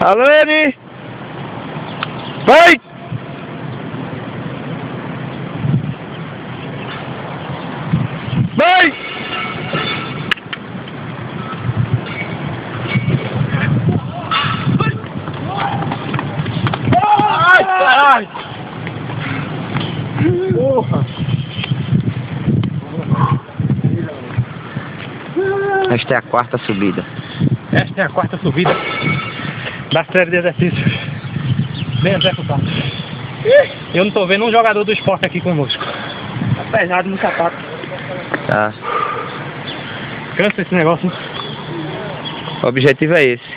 Alene! Vai! Vai! Ai, caralho! Porra! Esta é a quarta subida. Esta é a quarta subida da série de exercícios bem executados. Eu não tô vendo um jogador do esporte aqui conosco. Tá pesado no sapato. Tá. Cansa esse negócio. O objetivo é esse.